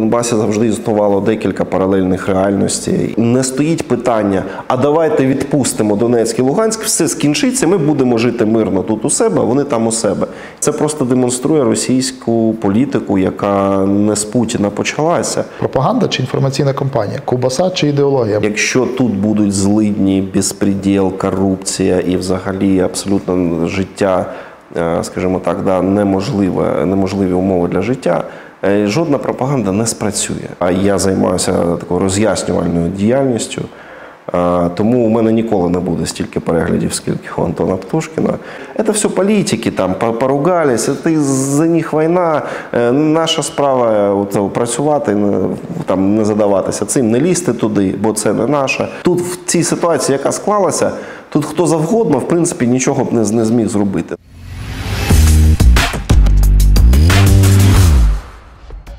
Донбасі завжди існувало декілька паралельних реальностей. Не стоїть питання: а давайте відпустимо Донецьк і Луганськ, все скінчиться. Ми будемо жити мирно тут у себе, а вони там у себе. Це просто демонструє російську політику, яка не з Путіна почалася. Пропаганда чи інформаційна кампанія? Ковбаса чи ідеологія? Якщо тут будуть злидні, безпреділ, корупція і взагалі абсолютно життя, е, скажімо так, да, неможливе, неможливі умови для життя. Е, Жодна пропаганда не спрацює. А я займаюся такою роз'яснювальною діяльністю. е, Тому у мене ніколи не буде стільки переглядів, скільки у Антона Птушкіна. Це все політики, там по- поругались, це за них війна. Е, Наша справа працювати, там не задаватися цим, не лізти туди, бо це не наше. Тут в цій ситуації, яка склалася, тут хто завгодно, в принципі, нічого б не зміг зробити.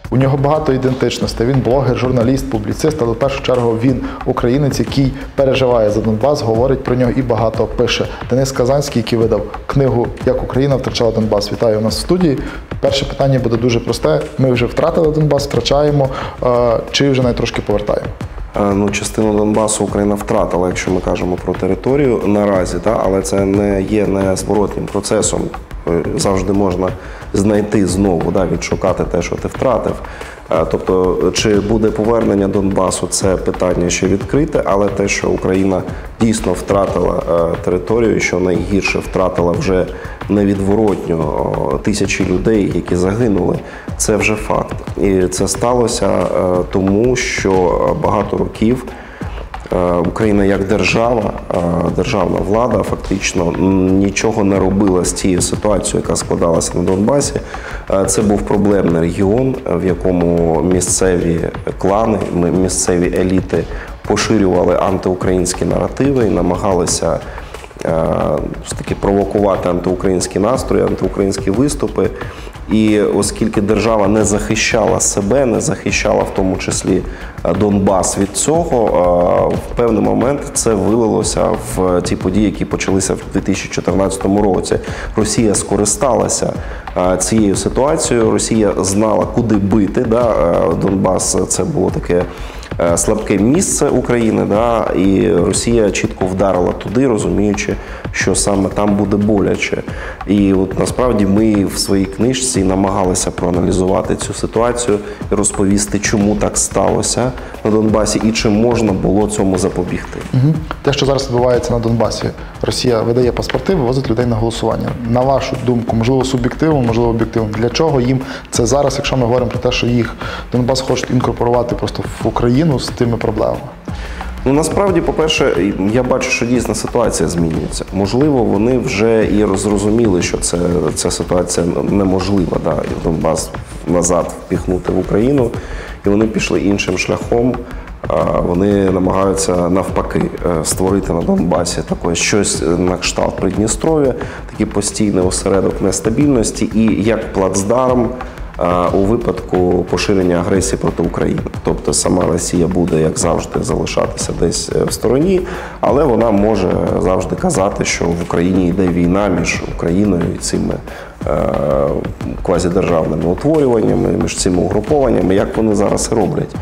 У нього багато ідентичностей. Він блогер, журналіст, публіцист, але в першу чергу він українець, який переживає за Донбас, говорить про нього і багато пише. Денис Казанський, який видав книгу Як Україна втрачала Донбас. Вітаю у нас в студії. Перше питання буде дуже просте. Ми вже втратили Донбас, втрачаємо е, чи вже навіть повертаємо. Е, Ну, частину Донбасу Україна втратила, якщо ми кажемо про територію наразі, та, але це не є незворотнім процесом. Е, Завжди можна знайти знову, да, відшукати те, що ти втратив. Е, Тобто, чи буде повернення Донбасу, це питання ще відкрите, але те, що Україна дійсно втратила е, територію, що найгірше втратила вже невідворотньо тисячі людей, які загинули, це вже факт. І це сталося е, тому, що багато років Україна як держава, е, державна влада фактично нічого не робила з цією ситуацією, яка складалася на Донбасі. Е, Це був проблемний регіон, е, в якому місцеві клани, місцеві еліти поширювали антиукраїнські наративи і намагалися е, все таки провокувати антиукраїнські настрої, антиукраїнські виступи. І оскільки держава не захищала себе, не захищала в тому числі е, Донбас від цього, е, в певний момент це вилилося в ті події, які почалися в 2014 році. Росія скористалася е, цією ситуацією. Росія знала, куди бити. Да? е, Донбас це було таке е, слабке місце України, да, і Росія чітко вдарила туди, розуміючи, що саме там буде боляче. І от насправді ми в своїй книжці намагалися проаналізувати цю ситуацію і розповісти, чому так сталося на Донбасі і чи можна було цьому запобігти. Мгм. Те, що зараз відбувається на Донбасі, Росія видає паспорти, вивозить людей на голосування. На вашу думку, можливо, суб'єктивно, можливо, об'єктивно. Для чого їм це зараз, якщо ми говоримо про те, що їх Донбас хочуть інкорпорувати просто в Україну з тими проблемами? Ну насправді, по-перше, я бачу, що дійсно ситуація змінюється. Можливо, вони вже і зрозуміли, що це, ця ситуація неможлива, да, і Донбас назад впіхнути в Україну, і вони пішли іншим шляхом. Вони намагаються навпаки е, створити на Донбасі таке щось на кшталт Придністров'я, такий постійний осередок нестабільності і як плацдарм у випадку поширення агресії проти України. Тобто сама Росія буде, як завжди, залишатися десь е, в стороні, але вона може завжди казати, що в Україні йде війна між Україною і цими е, квазідержавними утворюваннями, між цими угрупованнями, як вони зараз і роблять.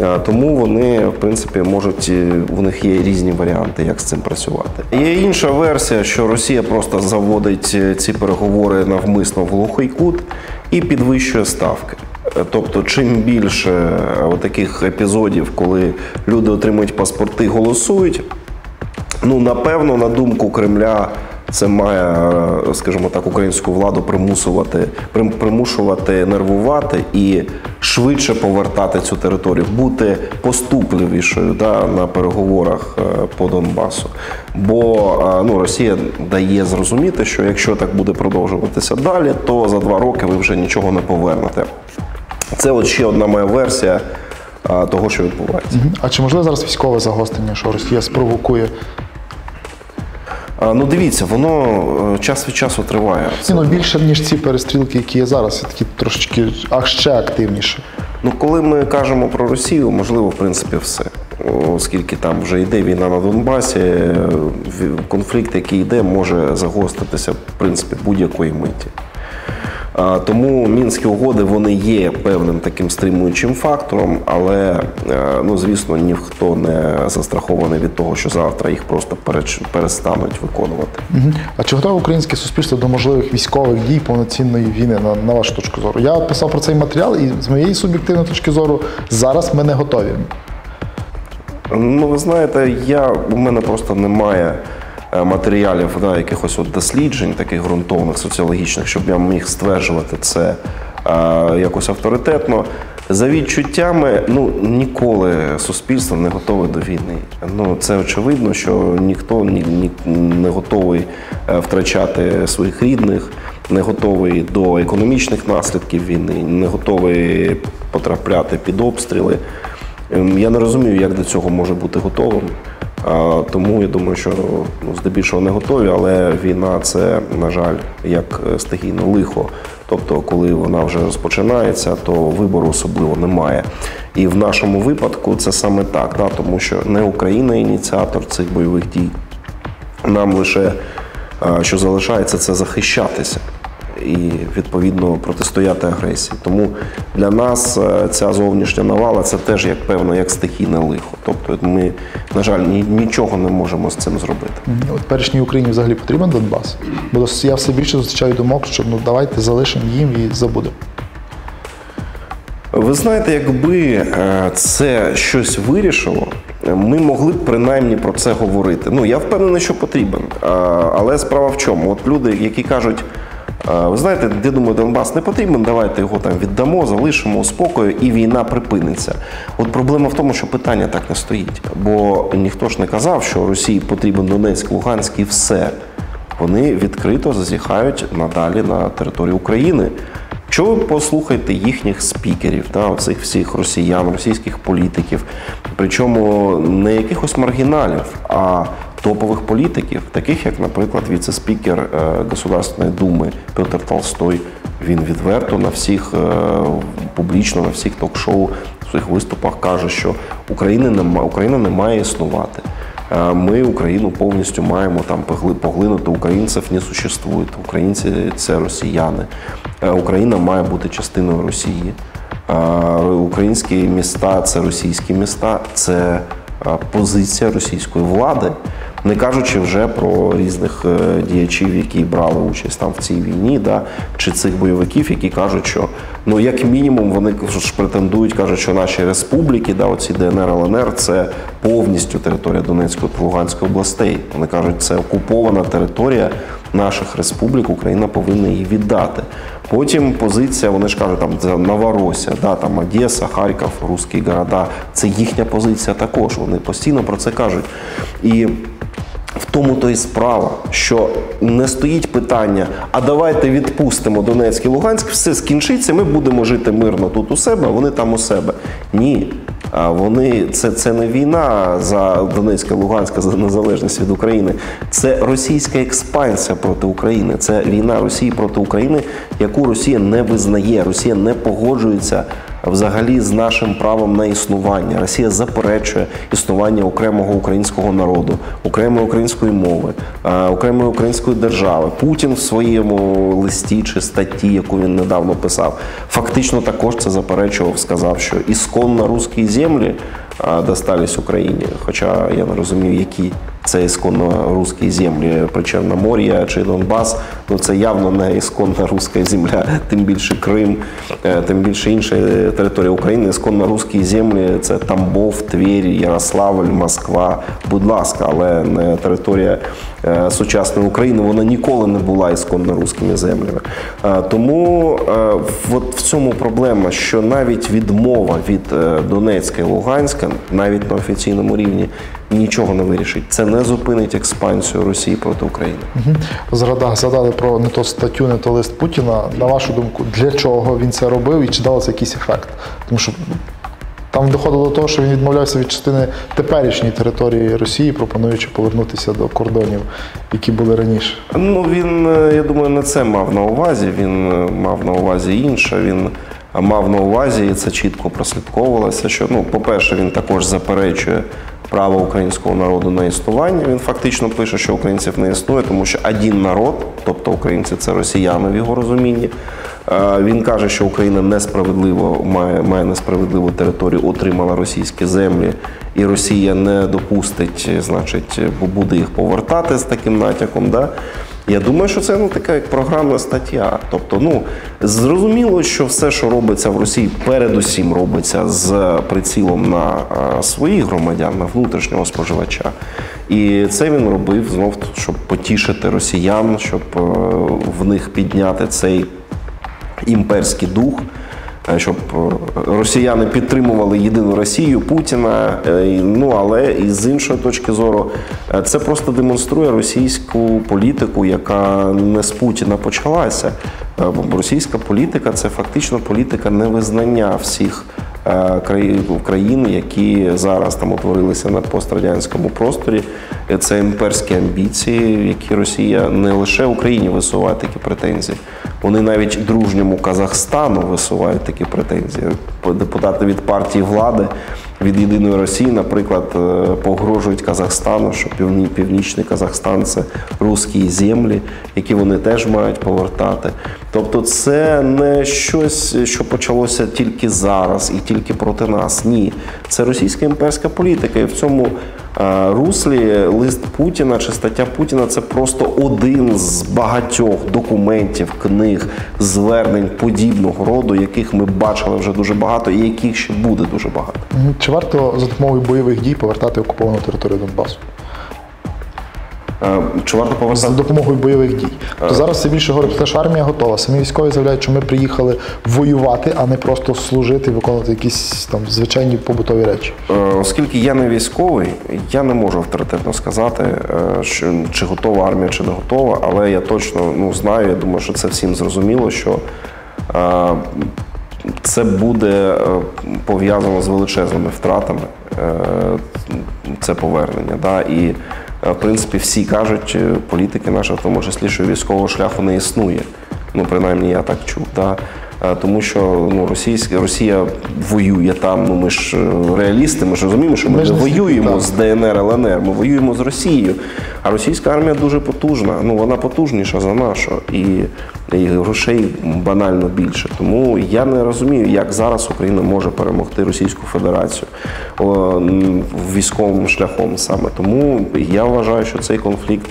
Е, Тому вони, в принципі, можуть е, у них є різні варіанти, як з цим працювати. Є інша версія, що Росія просто заводить е, ці переговори навмисно в глухий кут і підвищує ставки. Е, Тобто, чим більше е, таких епізодів, коли люди отримують паспорти, голосують, Ну, напевно, на думку Кремля, це має, скажімо так, українську владу примусувати, прим- примушувати нервувати і швидше повертати цю територію, бути поступливішою да, на переговорах е, по Донбасу. Бо е, ну, Росія дає зрозуміти, що якщо так буде продовжуватися далі, то за два роки ви вже нічого не повернете. Це от ще одна моя версія е, того, що відбувається. А чи можливо зараз військове загострення, що Росія спровокує? Ну, дивіться, воно е, час від часу триває. Ні, ну, більше, ніж ці перестрілки, які є зараз, такі трошечки а ще активніше. Ну, коли ми кажемо про Росію, можливо, в принципі, все. Оскільки там вже йде війна на Донбасі, е, конфлікт, який йде, може загостритися в принципі будь-якої миті. Тому мінські угоди вони є певним таким стримуючим фактором, але е, ну звісно ніхто не застрахований від того, що завтра їх просто перестануть виконувати. А чи готове українське суспільство до можливих військових дій повноцінної війни, на, на вашу точку зору? Я писав про цей матеріал, і з моєї суб'єктивної точки зору зараз ми не готові. Ну, ви знаєте, я, у мене просто немає матеріалів да, якихось от досліджень, таких ґрунтовних, соціологічних, щоб я міг стверджувати це е, якось авторитетно. За відчуттями, ну ніколи суспільство не готове до війни. Ну це очевидно, що ніхто ні, ні, не готовий е, втрачати своїх рідних, не готовий до економічних наслідків війни, не готовий потрапляти під обстріли. Ем, Я не розумію, як до цього може бути готовим. Тому я думаю, що ну, здебільшого не готові, але війна це, на жаль, як е, стихійне лихо. Тобто, коли вона вже розпочинається, то вибору особливо немає. І в нашому випадку це саме так, да, тому що не Україна ініціатор цих бойових дій. Нам лише що залишається, це захищатися і відповідно протистояти агресії. Тому для нас е, ця зовнішня навала це теж як певно, як стихійне лихо. Тобто ми, на жаль, ні- нічого не можемо з цим зробити. От першній Україні взагалі потрібен Донбас? Бо я все більше зустрічаю думок, що ну давайте залишимо їм і забудемо. Ви знаєте, якби е, це щось вирішило, ми могли б принаймні про це говорити. Ну я впевнений, що потрібен. Але справа в чому? От люди, які кажуть. «А, Ви знаєте, де думаю, Донбас не потрібен, давайте його там віддамо, залишимо у спокою, і війна припиниться. От проблема в тому, що питання так не стоїть. Бо ніхто ж не казав, що Росії потрібен Донецьк, Луганськ і все. Вони відкрито зазіхають надалі на територію України. Якщо ви послухаєте їхніх спікерів, та, оцих всіх росіян, російських політиків, причому не якихось маргіналів, а топових політиків, таких як, наприклад, віце-спікер е, Государственної Думи Петр Толстой, він відверто на всіх е, публічно на всіх ток-шоу в своїх виступах каже, що України нема, Україна не має існувати. Е, Ми Україну повністю маємо там погли- поглинути. Українців не существує. Українці це росіяни. Україна має бути частиною Росії. Українські міста це російські міста, це позиція російської влади. Не кажучи вже про різних е, діячів, які брали участь там в цій війні, да, чи цих бойовиків, які кажуть, що ну як мінімум вони ж претендують, кажуть, що наші республіки, да, оці ДНР, ЛНР, це повністю територія Донецької та Луганської областей. Вони кажуть, це окупована територія наших республік, Україна повинна її віддати. Потім позиція, вони ж кажуть, там Новоросія, да, там Одеса, Харків, русські города. Це їхня позиція також. Вони постійно про це кажуть. І в тому то і справа, що не стоїть питання, а давайте відпустимо Донецьк і Луганськ, все скінчиться, ми будемо жити мирно тут у себе, а вони там у себе. Ні. Вони це, це не війна за Донецька, Луганська, за незалежність від України. Це російська експансія проти України. Це війна Росії проти України, яку Росія не визнає. Росія не погоджується взагалі з нашим правом на існування. Росія заперечує існування окремого українського народу, окремої української мови, е, окремої української держави. Путін в своєму листі чи статті, яку він недавно писав, фактично також це заперечував, сказав, що ісконно русські землі е, достались Україні. Хоча я не розумію, які це ісконно русські землі, Причорномор'я чи Донбас. Ну це явно не ісконно руська земля, тим більше Крим, е, тим більше інші території України. Ісконно русські землі це Тамбов, Тверь, Ярославль, Москва. Будь ласка, але не територія е, сучасної України. Вона ніколи не була ісконно руськими землями. Е, Тому е, от в цьому проблема, що навіть відмова від е, Донецька і Луганська, навіть на офіційному рівні, нічого не вирішить. Це не зупинить експансію Росії проти України. Згадали, згадали про не то статтю, не то лист Путіна. На вашу думку, для чого він це робив і чи дало це якийсь ефект? Тому що там доходило до того, що він відмовлявся від частини теперішньої території Росії, пропонуючи повернутися до кордонів, які були раніше. Ну він, е, я думаю, не це мав на увазі. Він е, мав на увазі інше. Він мав на увазі, і це чітко прослідковувалося. Що ну, по-перше, він також заперечує право українського народу на існування. Він фактично пише, що українців не існує, тому що один народ, тобто українці, це росіяни в його розумінні. Е, Він каже, що Україна несправедливо має, має несправедливу територію, отримала російські землі, і Росія не допустить, значить, бо буде їх повертати з таким натяком. Да? Я думаю, що це ну така як програмна стаття. Тобто, ну зрозуміло, що все, що робиться в Росії, передусім робиться з прицілом на своїх громадян, на внутрішнього споживача. І це він робив знов, щоб потішити росіян, щоб е, в них підняти цей імперський дух. е, Щоб е, росіяни підтримували єдину Росію Путіна. е, Ну але і з іншої точки зору, це просто демонструє російську політику, яка не з Путіна почалася. Російська політика це фактично політика невизнання всіх країн, країн, які зараз там утворилися на пострадянському просторі. Е, Це імперські амбіції, які Росія не лише Україні висуває такі претензії. Вони навіть дружньому Казахстану висувають такі претензії. Депутати від партії влади від єдиної Росії, наприклад, е, погрожують Казахстану, що північний Казахстан це русські землі, які вони теж мають повертати. Тобто, це не щось, що почалося тільки зараз і тільки проти нас. Ні, це російська імперська політика, і в цьому руслі лист Путіна чи стаття Путіна це просто один з багатьох документів, книг, звернень подібного роду, яких ми бачили вже дуже багато, і яких ще буде дуже багато. Чи варто за допомогою бойових дій повертати окуповану територію Донбасу? Е, Чи варто За допомогою бойових дій. То зараз все більше говорить що армія готова. Самі військові заявляють, що ми приїхали воювати, а не просто служити і виконувати якісь там звичайні побутові речі. Е, Оскільки я не військовий, я не можу авторитетно сказати, е, що чи готова армія, чи не готова, але я точно ну, знаю, я думаю, що це всім зрозуміло, що е, це буде е, пов'язано з величезними втратами, е, це повернення. Да? І е, в принципі всі кажуть, е, політики наші, в тому числі, що військового шляху не існує. Ну, принаймні, я так чув. Да? Е, Тому що ну, російська Росія воює там. Ну ми ж е, реалісти, ми ж розуміємо, що ми, Ми не воюємо так. з ДНР, ЛНР, ми воюємо з Росією. А російська армія дуже потужна. Ну вона потужніша за нашу, і, і грошей банально більше. Тому я не розумію, як зараз Україна може перемогти Російську Федерацію о, військовим шляхом саме. Тому я вважаю, що цей конфлікт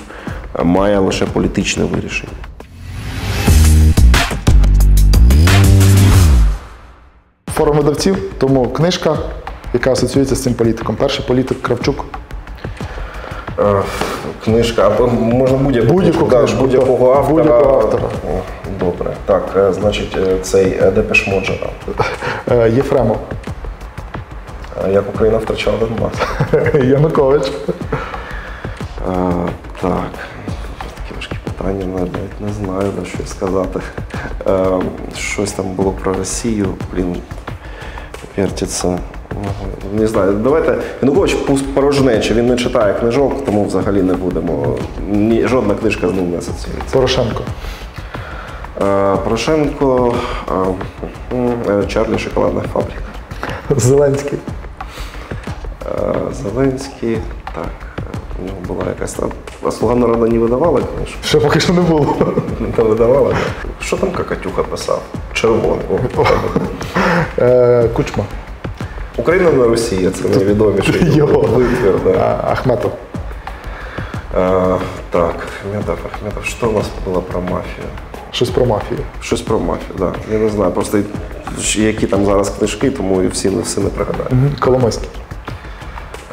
е, має лише політичне вирішення. Форум видавців, тому книжка, яка асоціюється з цим політиком. Перший політик Кравчук. Е, Книжка, або можна будь-яку Будь-яку да, книжку, будь-якого так, автора. будь-якого автора. Добре. Так, е, значить, е, цей е, Депеш Моджа. Е, Єфремов, Е, Як Україна втрачала Донбас. Янукович, Е, Так, такі важкі питання, навіть не знаю, на що сказати. Е, Щось там було про Росію, блін, вертиться. Не знаю, давайте Янукович пуст порожнече, він не читає книжок, тому взагалі не будемо. Ні, жодна книжка з ним не асоціюється. Порошенко, Е, Порошенко, е, Чарлі Шоколадна фабрика. Зеленський, Е, Зеленський, так, нього була якась там. А Слуга народу не видавала книжку? ще поки що не було. Не видавала, так. Що там Какатюха писав? Червоний. О, Е, Кучма, Україна на Росія, це найвідоміший Його. витвір. Да. А, Ахметов, Е, так, Ахметов, Ахметов, що у нас було про мафію? щось про мафію. Щось про мафію, так. Да. Я не знаю, просто які там зараз книжки, тому і всі, всі не пригадаю. Коломойський,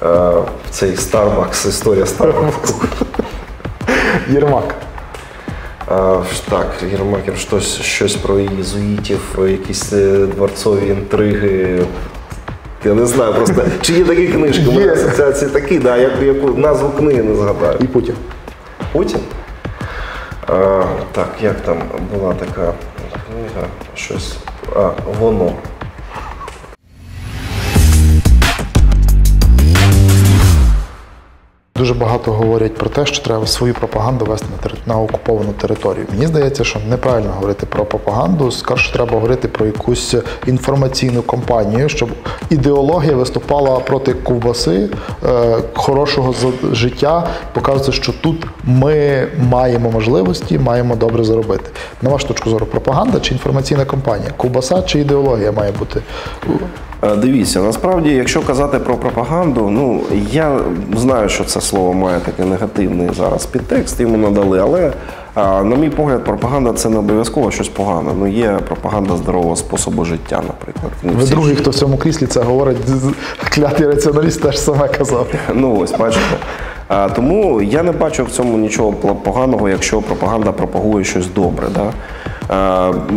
Е, цей Starbucks, історія Starbucks. Єрмак, Е, Так, Єрмакер щось, щось про єзуїтів, якісь е, дворцові інтриги. Я не знаю просто, чи є такі книжки, у мене асоціації такі, да, як, яку назву книги не згадаю. і Путін. Путін? А, так, як там була така книга, щось. А, воно. Дуже багато говорять про те, що треба свою пропаганду вести на, тери- на окуповану територію. Мені здається, що неправильно говорити про пропаганду. Скорше треба говорити про якусь інформаційну кампанію, щоб ідеологія виступала проти ковбаси, е, хорошого життя, показується, що тут ми маємо можливості, маємо добре заробити. На вашу точку зору, пропаганда чи інформаційна кампанія? Ковбаса чи ідеологія має бути? Е, Дивіться, насправді, якщо казати про пропаганду, ну я знаю, що це слово має такий негативний зараз підтекст, йому надали, але на мій погляд, пропаганда це не обов'язково щось погане. Ну є пропаганда здорового способу життя, наприклад. Не Ви другий, хто в цьому кріслі це говорить, клятий раціоналіст теж саме казав. Ну ось бачите. Тому я не бачу в цьому нічого поганого, якщо пропаганда пропагує щось добре. Да?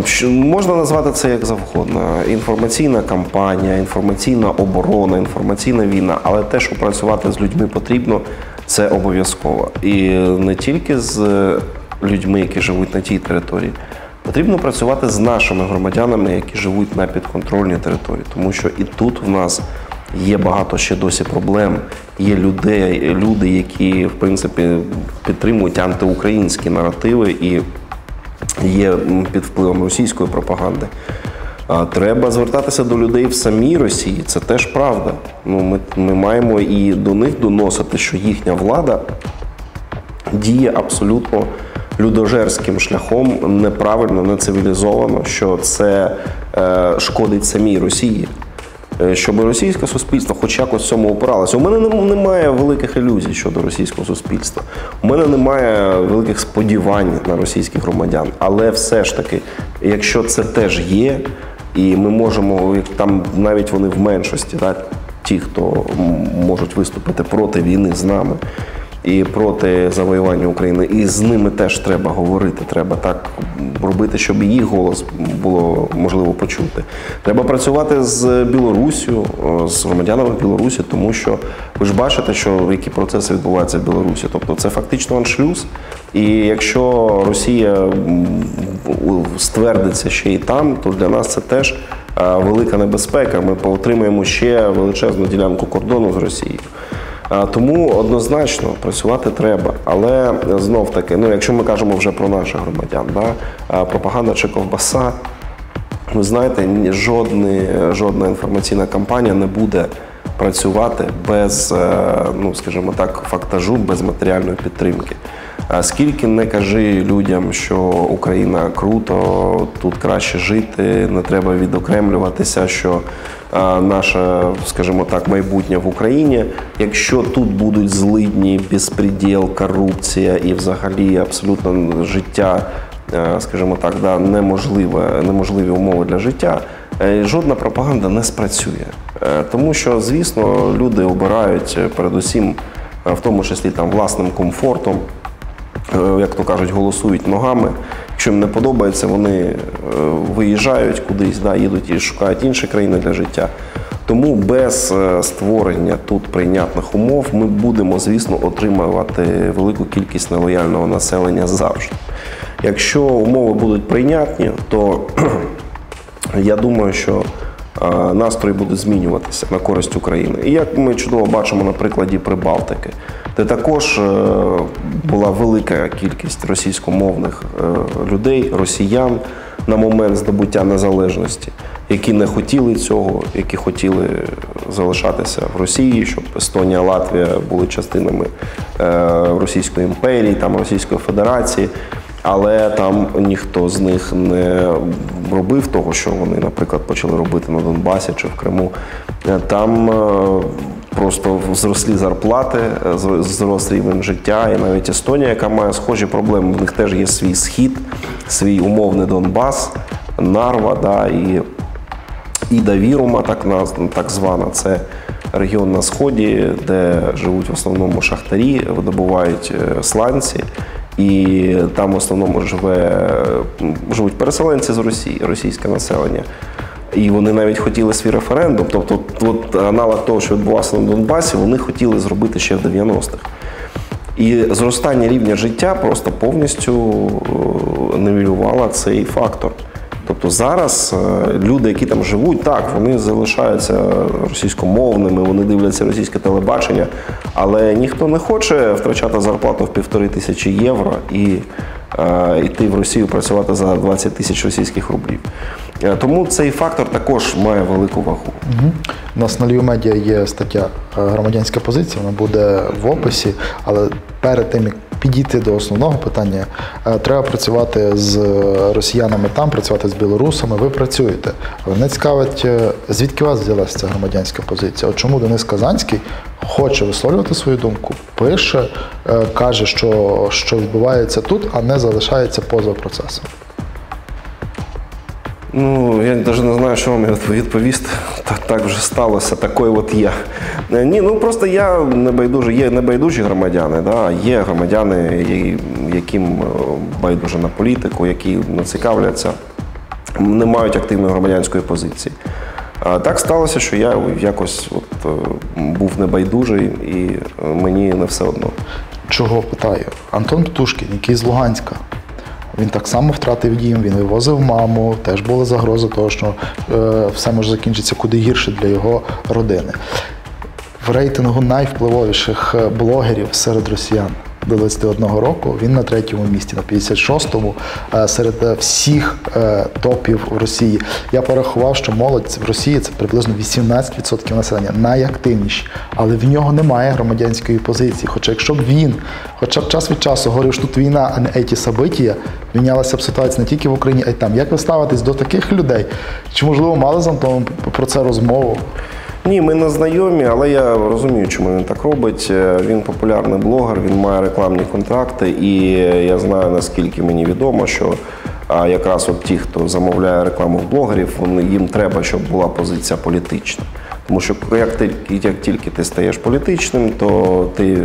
Що- можна назвати це як завгодно. Інформаційна кампанія, інформаційна оборона, інформаційна війна, але те, що працювати з людьми потрібно, це обов'язково. І не тільки з людьми, які живуть на тій території. Потрібно працювати з нашими громадянами, які живуть на підконтрольній території, тому що і тут в нас є багато ще досі проблем. Є людей, люди, які в принципі підтримують антиукраїнські наративи і є під впливом російської пропаганди. Треба звертатися до людей в самій Росії. Це теж правда. Ну, ми, ми маємо і до них доносити, що їхня влада діє абсолютно людожерським шляхом, неправильно, нецивілізовано, що це е, шкодить самій Росії. Е, Щоб російське суспільство хоч якось цьому опиралося. У мене немає великих ілюзій щодо російського суспільства. У мене немає великих сподівань на російських громадян. Але все ж таки, якщо це теж є, і ми можемо, там навіть вони в меншості, так, ті, хто можуть виступити проти війни з нами і проти завоювання України, і з ними теж треба говорити. Треба так робити, щоб їх голос було можливо почути. Треба працювати з Білоруссю, о, з громадянами Білорусі, тому що ви ж бачите, що які процеси відбуваються в Білорусі. Тобто це фактично аншлюз. І якщо Росія ствердиться ще і там, то для нас це теж е, велика небезпека. Ми отримаємо ще величезну ділянку кордону з Росією. А, Тому однозначно працювати треба. Але знов таки, ну якщо ми кажемо вже про наших громадян, да, пропаганда чи ковбаса, ви знаєте, жодні, жодна інформаційна кампанія не буде працювати без, е, ну скажімо так, фактажу, без матеріальної підтримки. Скільки не кажи людям, що Україна круто, тут краще жити, не треба відокремлюватися, що наше, скажімо так, майбутнє в Україні. Якщо тут будуть злидні, безпреділ, корупція і взагалі абсолютно життя е, скажімо так, да, неможливе, неможливі умови для життя, е, жодна пропаганда не спрацює. Е, Тому що, звісно, люди обирають передусім, в тому числі там власним комфортом, як то кажуть, голосують ногами. Якщо їм не подобається, вони е, виїжджають кудись, да, їдуть і шукають інші країни для життя. Тому без е, створення тут прийнятних умов ми будемо, звісно, отримувати велику кількість нелояльного населення завжди. Якщо умови будуть прийнятні, то я думаю, що е, настрої будуть змінюватися на користь України. І як ми чудово бачимо на прикладі Прибалтики, де також е, була велика кількість російськомовних е, людей, росіян на момент здобуття незалежності, які не хотіли цього, які хотіли залишатися в Росії, щоб Естонія, Латвія були частинами е, Російської імперії, там Російської Федерації. Але там ніхто з них не робив того, що вони, наприклад, почали робити на Донбасі чи в Криму. Е, Там е, просто зрослі зарплати, е, зрос рівень життя. І навіть Естонія, яка має схожі проблеми, в них теж є свій схід, свій умовний Донбас, Нарва, да, і Іда Вірума, так, так звана, це регіон на сході, де живуть в основному шахтарі, видобувають сланці. І там в основному живе, живуть переселенці з Росії, російське населення. І вони навіть хотіли свій референдум. Тобто, от аналог того, що відбувався на Донбасі, вони хотіли зробити ще в 90-х. І зростання рівня життя просто повністю е, нивелювало цей фактор. Тобто зараз е, люди, які там живуть, так, вони залишаються російськомовними, вони дивляться російське телебачення, але ніхто не хоче втрачати зарплату в півтори тисячі євро і е, йти в Росію працювати за 20 тисяч російських рублів. Е, Тому цей фактор також має велику вагу. Мгм. У нас на Львів медіа є стаття громадянська позиція, вона буде в описі, але перед тим як підійти до основного питання, е, треба працювати з росіянами там, працювати з білорусами. Ви працюєте. Вони цікавить, е, звідки вас взялася ця громадянська позиція? От чому Денис Казанський хоче висловлювати свою думку, пише, е, каже, що, що відбувається тут, а не залишається поза процесом. Ну, я навіть не знаю, що вам відповісти. Так, так вже сталося, такий от я. Е, Ні, ну просто я небайдужий, є небайдужі громадяни, да? є громадяни, яким е, байдуже на політику, які не цікавляться, не мають активної громадянської позиції. А так сталося, що я якось от, е, був небайдужий і мені не все одно. Чого питаю? Антон Птушкін, який з Луганська, він так само втратив дім, він вивозив маму, теж була загроза того, що е, все може закінчитися куди гірше для його родини. В рейтингу найвпливовіших е, блогерів серед росіян до 21 року він на третьому місці, на 56-му е, серед е, всіх е, топів в Росії. Я порахував, що молодь в Росії це приблизно 18% населення, найактивніші, але в нього немає громадянської позиції. Хоча якщо б він, хоча б час від часу говорив, що тут війна, а не еті события, мінялася б ситуація не тільки в Україні, а й там. Як ви ставитесь до таких людей? Чи можливо мали з Антоном про це розмову? Ні, ми не знайомі, але я розумію, чому він так робить. Е, Він популярний блогер, він має рекламні контракти, і я знаю, наскільки мені відомо, що якраз от ті, хто замовляє рекламу в блогерів, їм треба, щоб була позиція політична. Тому що як тільки, як тільки ти стаєш політичним, то ти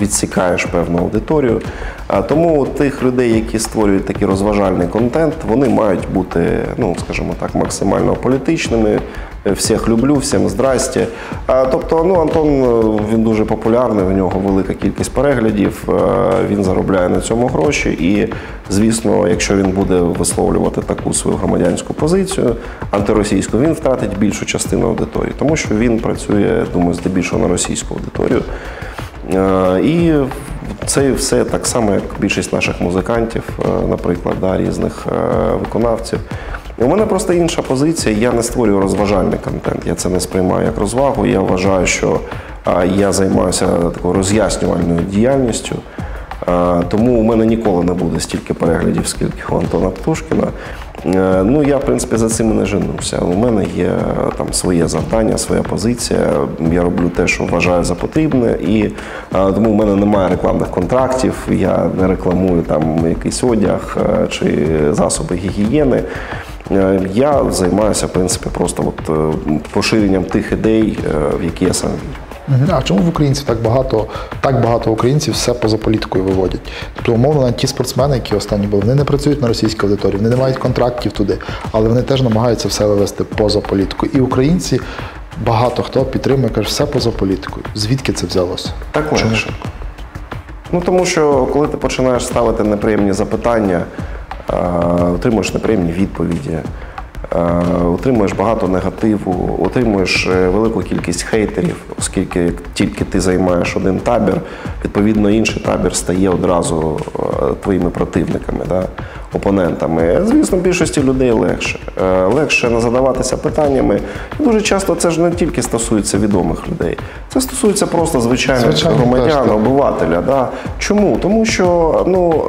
відсікаєш певну аудиторію. А тому тих людей, які створюють такий розважальний контент, вони мають бути, ну скажімо так, максимально політичними. Всіх люблю, всім здрасте. Тобто, ну Антон е, він дуже популярний, в нього велика кількість переглядів, е, він заробляє на цьому гроші. І, звісно, якщо він буде висловлювати таку свою громадянську позицію антиросійську, він втратить більшу частину аудиторії, тому що він працює, думаю, здебільшого на російську аудиторію. Е, І це все так само, як більшість наших музикантів, наприклад, да, різних е, виконавців. У мене просто інша позиція. Я не створюю розважальний контент. Я це не сприймаю як розвагу. Я вважаю, що я займаюся такою роз'яснювальною діяльністю. Тому у мене ніколи не буде стільки переглядів, скільки у Антона Птушкіна. Е, Ну, я, в принципі, за цим і не женуся. У мене є там своє завдання, своя позиція. Я роблю те, що вважаю за потрібне, і тому в мене немає рекламних контрактів. Я не рекламую там якийсь одяг е, чи засоби гігієни. Е, Я займаюся, в принципі, просто от, е, поширенням тих ідей, е, в які я сам вірю. А чому в українців так багато, так багато українців все поза політикою виводять? Тобто, умовно, навіть ті спортсмени, які останні були, вони не працюють на російській аудиторії, вони не мають контрактів туди, але вони теж намагаються все вивести поза політикою. І українці багато хто підтримує, каже, все поза політикою. Звідки це взялося? Так Чому? легше. Ну тому що коли ти починаєш ставити неприємні запитання, отримуєш неприємні відповіді, е, отримуєш багато негативу, отримуєш е, велику кількість хейтерів, оскільки тільки ти займаєш один табір, відповідно інший табір стає одразу е, твоїми противниками, да, опонентами. Звісно, більшості людей легше. Е, Легше не задаватися питаннями. І дуже часто це ж не тільки стосується відомих людей, це стосується просто звичайних Звичайно, громадян, обивателя. Да. Чому? Тому що ну.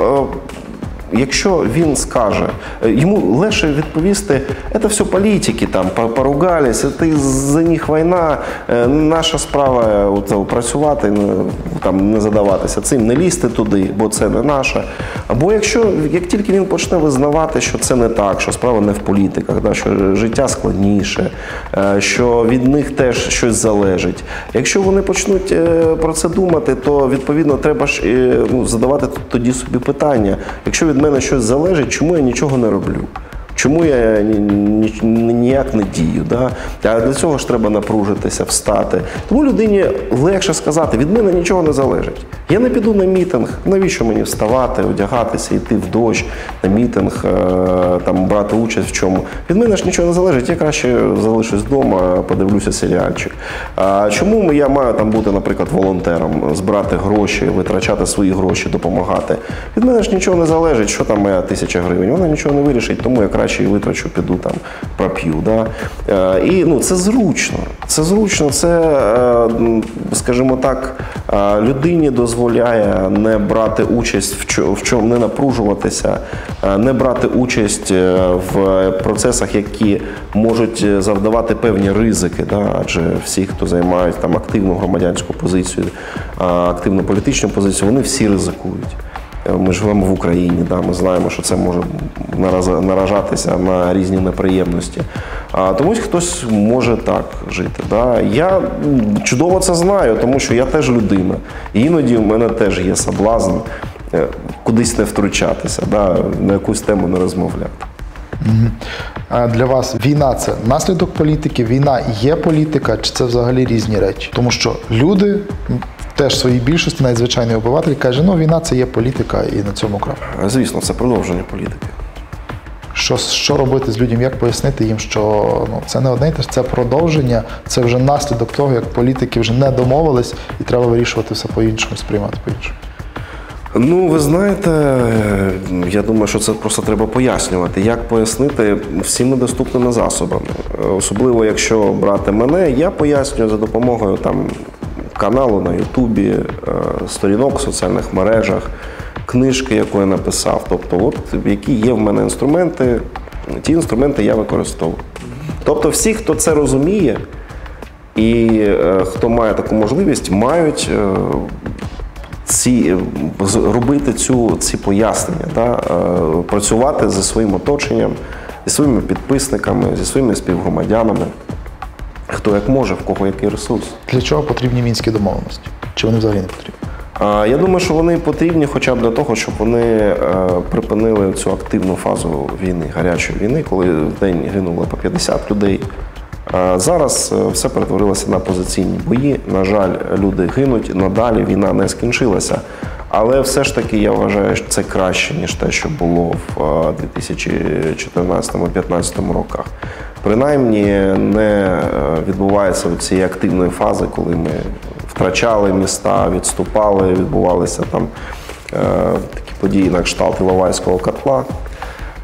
Якщо він скаже, е, йому легше відповісти, це все політики, там по- поругались, це за них війна, е, наша справа е, працювати, ну, там не задаватися цим, не лізти туди, бо це не наше. Або якщо як тільки він почне визнавати, що це не так, що справа не в політиках, да, що життя складніше, що від них теж щось залежить. Якщо вони почнуть про це думати, то відповідно треба ж ну, задавати тоді собі питання. Якщо від мене щось залежить, чому я нічого не роблю? Чому я ні- ні- ні- ніяк не дію? Да? А для цього ж треба напружитися, встати. Тому людині легше сказати, від мене нічого не залежить. Я не піду на мітинг. Навіщо мені вставати, одягатися, йти в дощ на мітинг, е, там брати участь в чому? Від мене ж нічого не залежить. Я краще залишусь вдома, подивлюся серіальчик. А чому я маю там бути, наприклад, волонтером, збирати гроші, витрачати свої гроші, допомагати? Від мене ж нічого не залежить, що там моя тисяча гривень. Вона нічого не вирішить, тому я краще її витрачу, піду там проп'ю. Да? Е, І ну, це зручно. Це зручно, це, е, скажімо так, людині дозволяє не брати участь в чому не напружуватися, е, не брати участь е, в процесах, які можуть е, завдавати певні ризики. Да? Адже всі, хто займають там активну громадянську позицію, активну політичну позицію, вони всі ризикують. Ми живемо в Україні, да, ми знаємо, що це може наражатися на різні неприємності. А комусь хтось може так жити. Да. Я чудово це знаю, тому що я теж людина. І іноді в мене теж є соблазн е, кудись не втручатися, да, на якусь тему не розмовляти. А Для вас війна це наслідок політики, війна є політика, чи це взагалі різні речі? Тому що люди теж в своїй більшості, навіть звичайний обиватель, каже, ну війна це є політика і на цьому крапка. Е, Звісно, це продовження політики. Що, що робити з людьми, як пояснити їм, що ну, це не одне те ж, це продовження, це вже наслідок того, як політики вже не домовились, і треба вирішувати все по-іншому, сприймати по-іншому. Ну, ви знаєте, е, я думаю, що це просто треба пояснювати. Як пояснити всіми доступними засобами. Е, Особливо, якщо брати мене, я пояснюю за допомогою там каналу на Ютубі, е, сторінок в соціальних мережах, книжки, яку я написав. Тобто, от які є в мене інструменти, ті інструменти я використовую. Тобто, всі, хто це розуміє, і е, хто має таку можливість, мають е, ці, робити цю, ці пояснення, е, працювати зі своїм оточенням, зі своїми підписниками, зі своїми співгромадянами. Хто як може, в кого який ресурс. Для чого потрібні мінські домовленості? Чи вони взагалі не потрібні? Я думаю, що вони потрібні хоча б для того, щоб вони е, припинили цю активну фазу війни, гарячої війни, коли в день гинуло по 50 людей. Зараз е, все перетворилося на позиційні бої. На жаль, люди гинуть. Надалі війна не скінчилася. Але все ж таки я вважаю, що це краще, ніж те, що було в е, 2014-2015 роках. Принаймні не е, відбувається цієї активної фази, коли ми втрачали міста, відступали, відбувалися там е, такі події на кшталт Іловайського котла.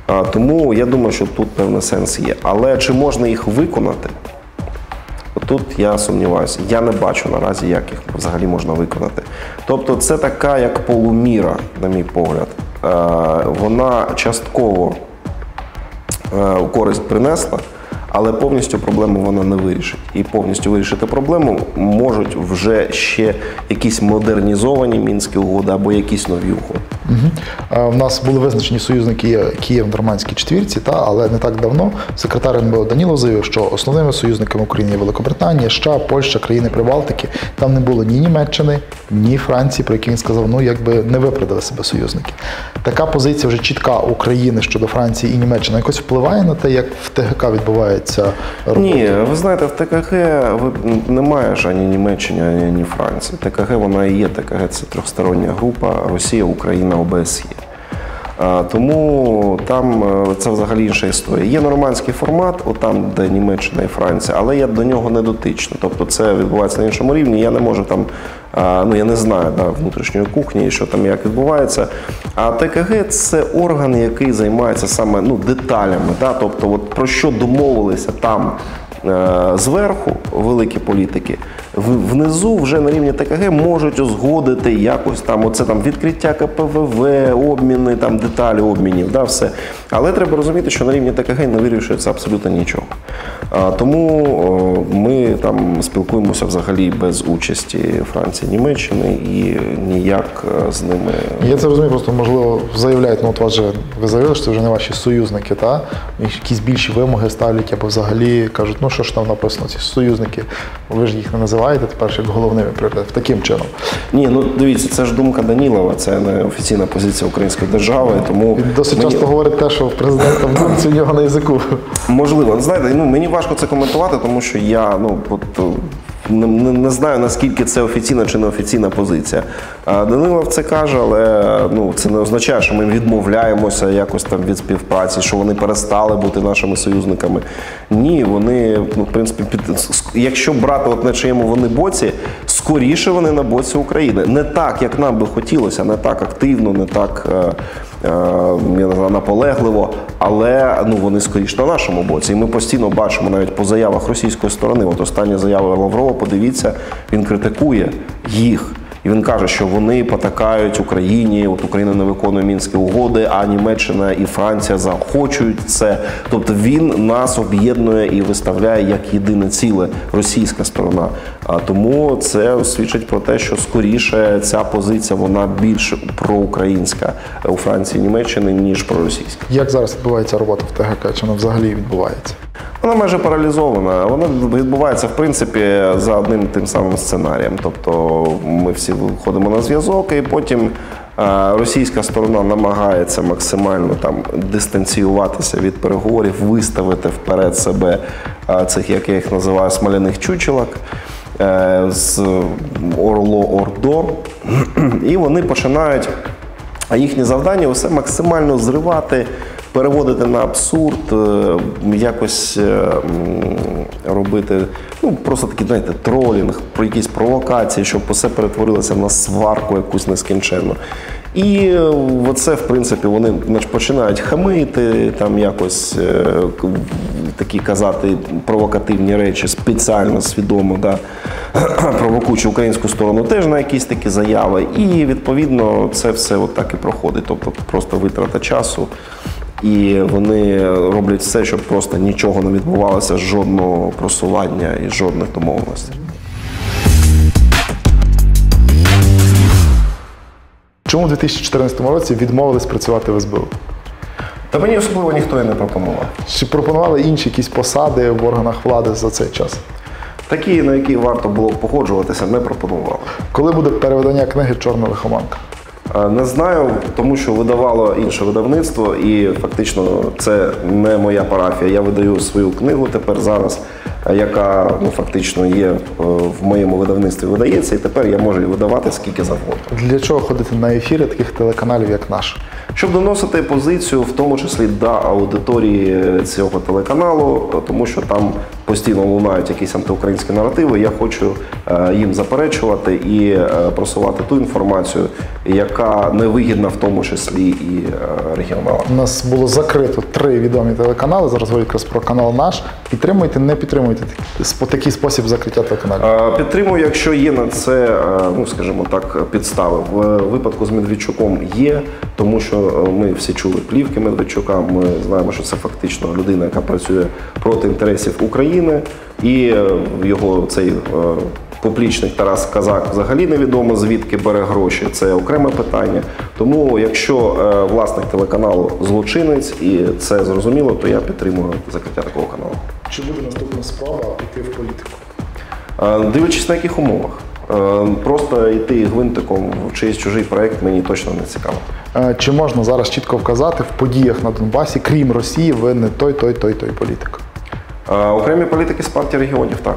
А, Тому я думаю, що тут певний сенс є. Але чи можна їх виконати? Тут я сумніваюся. Я не бачу наразі, як їх взагалі можна виконати. Тобто, це така як полуміра, на мій погляд. Е, Вона частково е, користь принесла, але повністю проблему вона не вирішить. І повністю вирішити проблему можуть вже ще якісь модернізовані мінські угоди або якісь нові угоди. Угу. У нас були визначені союзники Київ в нормандській четвірці, та але не так давно секретар НБО Данілов заявив, що основними союзниками України є Великобританія, США, Польща, країни Прибалтики. Там не було ні Німеччини, ні Франції, про які він сказав, ну якби не виправдали себе союзники. Така позиція вже чітка України щодо Франції і Німеччини якось впливає на те, як в ТГК відбувається робота. Ні, ви знаєте, в ТКГ немає ж ані Німеччини, ані Франції. ТКГ вона і є. ТКГ це трьохстороння група Росія, Україна, ОБСЄ. А, Тому там е, це взагалі інша історія. Є нормандський формат, отам, де Німеччина і Франція, але я до нього не дотичний. Тобто це відбувається на іншому рівні. Я не можу там, ну я не знаю да, внутрішньої кухні, що там як відбувається. А ТКГ це орган, який займається саме ну, деталями. Да? Тобто, от про що домовилися там е, зверху великі політики, внизу вже на рівні ТКГ можуть узгодити якось там оце там відкриття КПВВ, обміни, там деталі обмінів, да, все. Але треба розуміти, що на рівні ТКГ не вирішується абсолютно нічого. А, тому о, ми там спілкуємося взагалі без участі Франції, Німеччини і ніяк е, з ними. Я це розумію, просто можливо заявляють, ну от вас же ви заявили, що це вже не ваші союзники, та якісь більші вимоги ставлять, або взагалі кажуть, ну що ж там написано, ці союзники, ви ж їх не називаєте тепер як головними пріоритетами, таким чином. Ні, ну дивіться, це ж думка Данілова, це не офіційна позиція української держави. Тому Він досить мені- часто говорить те, що в президента в думці у нього на язику. Можливо, знаєте, ну мені важко це коментувати, тому що я ну от, не, не, не знаю наскільки це офіційна чи неофіційна позиція. А Данилов це каже, але ну це не означає, що ми відмовляємося якось там від співпраці, що вони перестали бути нашими союзниками. Ні, вони ну, в принципі під якщо брати от на чиєму вони боці, скоріше вони на боці України. Не так, як нам би хотілося, не так активно, не так. Е, я не знаю, наполегливо, але ну вони скоріше на нашому боці. І ми постійно бачимо навіть по заявах російської сторони. От остання заява Лаврова, подивіться, він критикує їх. І він каже, що вони потакають Україні, от Україна не виконує мінські угоди, а Німеччина і Франція захочують це. Тобто він нас об'єднує і виставляє як єдине ціле російська сторона. А тому це свідчить про те, що скоріше ця позиція вона більш проукраїнська у Франції і Німеччини ніж проросійська. Як зараз відбувається робота в ТГК? Чи вона взагалі відбувається? Вона майже паралізована. Вона відбувається в принципі за одним тим самим сценарієм. Тобто ми всі виходимо на зв'язок, і потім е, російська сторона намагається максимально там дистанціюватися від переговорів, виставити вперед себе е, цих, як я їх називаю, смоляних чучелок. е, З Орло Ордо, і вони починають їхнє завдання усе максимально зривати, переводити на абсурд, е, якось е, робити, ну просто такий, знаєте, тролінг, про якісь провокації, щоб усе перетворилося на сварку якусь нескінченну. І е, оце, в принципі, вони починають хамити, там якось такі казати провокативні речі спеціально, свідомо, да, провокуючи українську сторону теж на якісь такі заяви. І відповідно це все от так і проходить. Тобто просто витрата часу. І вони роблять все, щоб просто нічого не відбувалося, жодного просування і жодних домовленостей. Чому у 2014 році відмовились працювати в СБУ? Та мені особливо ніхто і не пропонував. Чи пропонували інші якісь посади в органах влади за цей час? Такі, на які варто було б погоджуватися, не пропонували. Коли буде переведення книги Чорна лихоманка? Е, Не знаю, тому що видавало інше видавництво, і фактично це не моя парафія. Я видаю свою книгу тепер зараз, яка ну фактично є е, в моєму видавництві видається, і тепер я можу її видавати скільки завгодно. Для чого ходити на ефіри таких телеканалів, як наш? Щоб доносити позицію, в тому числі до аудиторії цього телеканалу, е, тому що там постійно лунають якісь антиукраїнські наративи. Я хочу е, їм заперечувати і е, просувати ту інформацію, яка невигідна в тому числі і е, регіоналам. У нас було закрито три відомі телеканали. Зараз говорю якраз про канал наш. Підтримуйте, не підтримуйте такі- такий спосіб закриття телеканалів. Е, Підтримую, якщо є на це, е, ну скажімо так, підстави. В випадку з Медведчуком є, тому що е, ми всі чули плівки Медведчука. Ми знаємо, що це фактично людина, яка працює проти інтересів України, і е, його цей. Поплічник Тарас Казак взагалі невідомо звідки бере гроші. Це окреме питання. Тому, якщо е, власник телеканалу злочинець і це зрозуміло, то я підтримую закриття такого каналу. Чи буде наступна спроба піти в політику? Е, Дивлячись на яких умовах. Е, Просто йти гвинтиком в чийсь чужий проект мені точно не цікаво. Чи можна зараз чітко вказати в подіях на Донбасі, крім Росії, ви не той, той, той, той політик? Окремі політики з партії регіонів, так.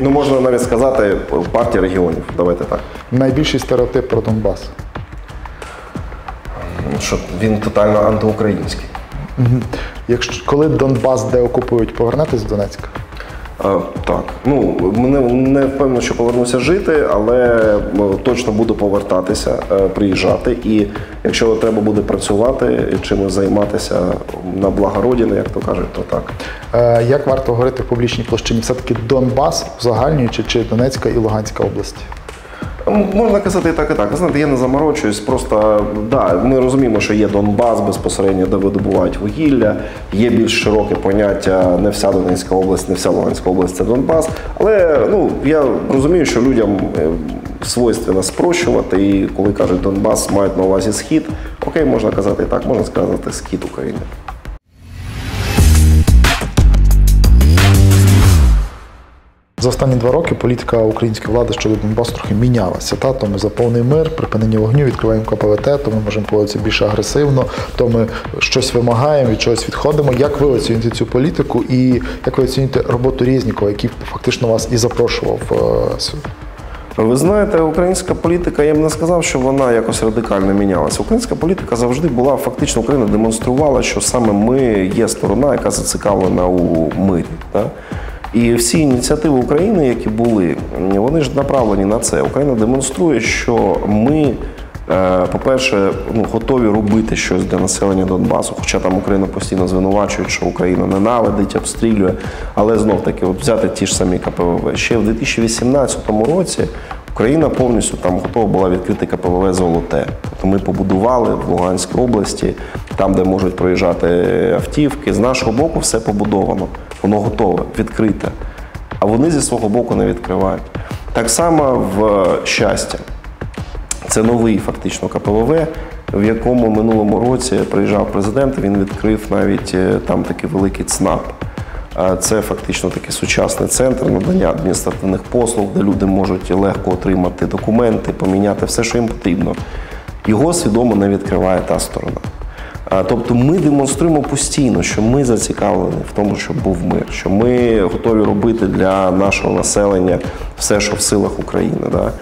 Ну можна навіть сказати партія регіонів. Давайте так. Найбільший стереотип про Донбас. Що він тотально антиукраїнський. Якщо коли Донбас деокупують, повернетесь до Донецька? Так, ну мене не впевнено, що повернуся жити, але е, точно буду повертатися, е, приїжджати. І якщо треба буде працювати, чимось займатися на благо Родини, як то кажуть, то так. Е, Як варто говорити в публічній площині? Все-таки Донбас узагальнюючи чи Донецька і Луганська області? Можна казати і так, і так. Знаєте, я не заморочуюсь. Просто да, ми розуміємо, що є Донбас безпосередньо, де видобувають вугілля. Є більш широке поняття не вся Донецька область, не вся Луганська область це Донбас. Але ну я розумію, що людям е, свойственно спрощувати, і коли кажуть Донбас, мають на увазі схід. Окей, можна казати і так, можна сказати схід України. За останні два роки політика української влади щодо Донбасу трохи мінялася. Та то ми за повний мир, припинення вогню, відкриваємо КПВТ, то ми можемо поводитися більш агресивно, то ми щось вимагаємо, від чогось відходимо. Як ви оцінюєте цю політику і як ви оцінюєте роботу Резнікова, який фактично вас і запрошував е, сюди? Ви знаєте, українська політика, я б не сказав, що вона якось радикально мінялася. Українська політика завжди була фактично Україна демонструвала, що саме ми є сторона, яка зацікавлена у мирі. Так? І всі ініціативи України, які були, вони ж направлені на це. Україна демонструє, що ми. е, По-перше, ну, готові робити щось для населення Донбасу, хоча там Україна постійно звинувачує, що Україна ненавидить, обстрілює. Але знов таки, от взяти ті ж самі КПВВ. Ще в 2018 році Україна повністю там готова була відкрити КПВВ Золоте. Тобто ми побудували в Луганській області, там, де можуть проїжджати автівки. З нашого боку все побудовано, воно готове, відкрите. А вони зі свого боку не відкривають. Так само в щастя. Це новий фактично КПВВ, в якому минулому році приїжджав президент. Він відкрив навіть е, там такий великий ЦНАП. Це фактично такий сучасний центр надання адміністративних послуг, де люди можуть легко отримати документи, поміняти все, що їм потрібно. Його свідомо не відкриває та сторона. Тобто ми демонструємо постійно, що ми зацікавлені в тому, щоб був мир, що ми готові робити для нашого населення все, що в силах України. Да?